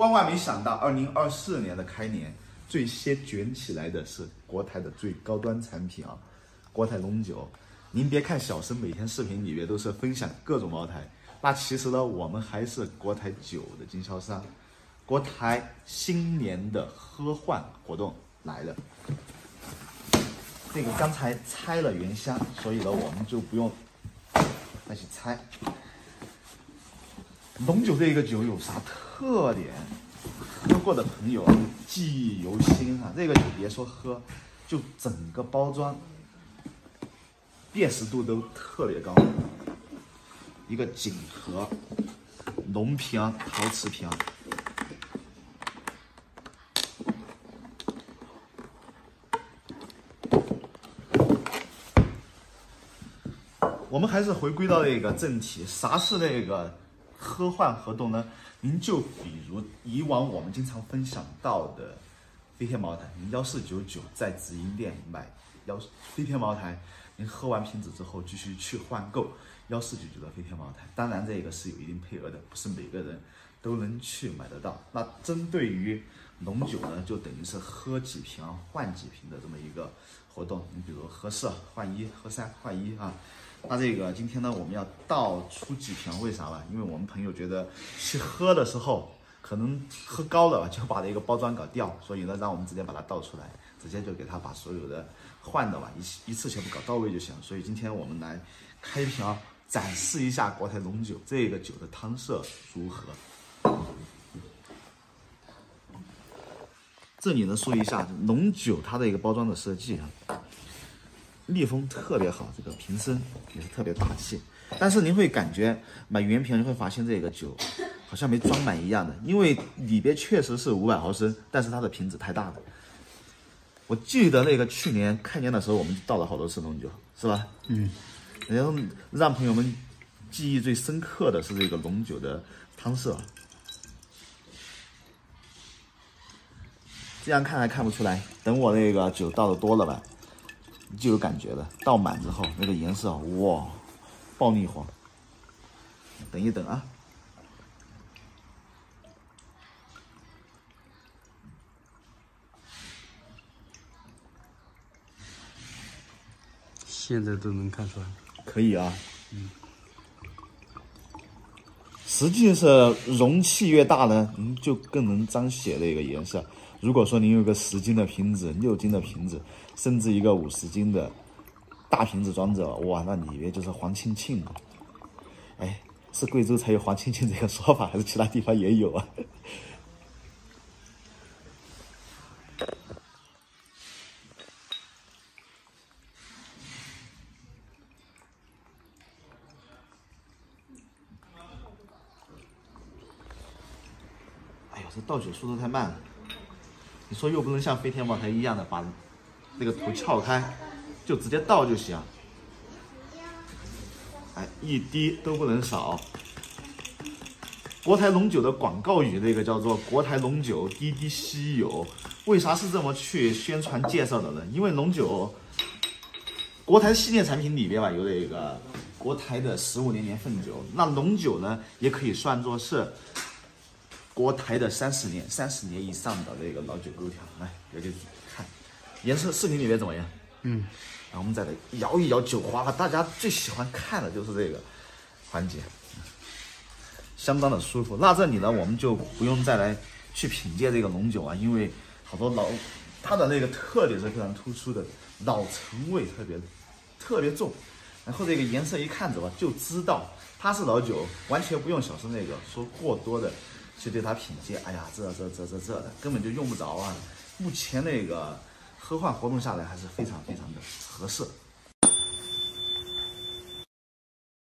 万万没想到，二零二四年的开年，最先卷起来的是国台的最高端产品啊，国台龙九。您别看小生每天视频里面都是分享各种茅台，那其实呢，我们还是国台酒的经销商。国台新年的喝换活动来了，这个刚才拆了原箱，所以呢，我们就不用再去拆。龙酒这个酒有啥特特点？喝过的朋友记忆犹新啊！这个你别说喝，就整个包装辨识度都特别高。一个锦盒，龙瓶，陶瓷瓶。我们还是回归到那个正题，啥是那个喝换活动呢？您就比如以往我们经常分享到的飞天茅台，您幺四九九在直营店买幺飞天茅台，您喝完瓶子之后继续去换购幺四九九的飞天茅台。当然这个是有一定配额的，不是每个人都能去买得到。那针对于浓酒呢，就等于是喝几瓶换几瓶的这么一个活动。你比如喝四换一，喝三换一啊。那这个今天呢，我们要倒出几瓶，为啥呢？因为我们朋友觉得去喝的时候，可能喝高了就把这个包装搞掉，所以呢，让我们直接把它倒出来，直接就给他把所有的换的吧，一一次全部搞到位就行。所以今天我们来开瓶，展示一下国台龙酒这个酒的汤色如何。这里呢说一下龙酒它的一个包装的设计啊。密封特别好，这个瓶身也是特别大气。但是您会感觉买原瓶，你会发现这个酒好像没装满一样的，因为里边确实是五百毫升，但是它的瓶子太大了。我记得那个去年开年的时候，我们倒了好多次龙酒，是吧？嗯。然后让朋友们记忆最深刻的是这个龙酒的汤色，这样看还看不出来。等我那个酒倒的多了吧。就有感觉了，倒满之后那个颜色哇，爆逆黄。等一等啊，现在都能看出来，可以啊。嗯，实际是容器越大呢，嗯就更能彰显那个颜色。如果说您有个十斤的瓶子、六斤的瓶子，甚至一个五十斤的大瓶子装着，哇，那里面就是黄庆庆的。哎，是贵州才有黄庆庆这个说法，还是其他地方也有啊？这倒酒速度太慢了。你说又不能像飞天茅台一样的把那个头撬开，就直接倒就行。哎，一滴都不能少。国台龙酒的广告语那个叫做“国台龙酒滴滴稀有”，为啥是这么去宣传介绍的呢？因为龙酒，国台系列产品里边吧有那个国台的十五年年份酒，那龙酒呢也可以算作是。国台的三十年、三十年以上的那个老酒勾条，来，有点看颜色，视频里面怎么样？嗯，然后我们再来摇一摇酒花，大家最喜欢看的就是这个环节，相当的舒服。那这里呢，我们就不用再来去品鉴这个龙酒啊，因为好多老它的那个特点是非常突出的，老陈味特别特别重，然后这个颜色一看着吧，就知道它是老酒，完全不用小声那个说过多的。去对它品鉴，哎呀，这这这这这的根本就用不着啊！目前那个科幻活动下来还是非常非常的合适。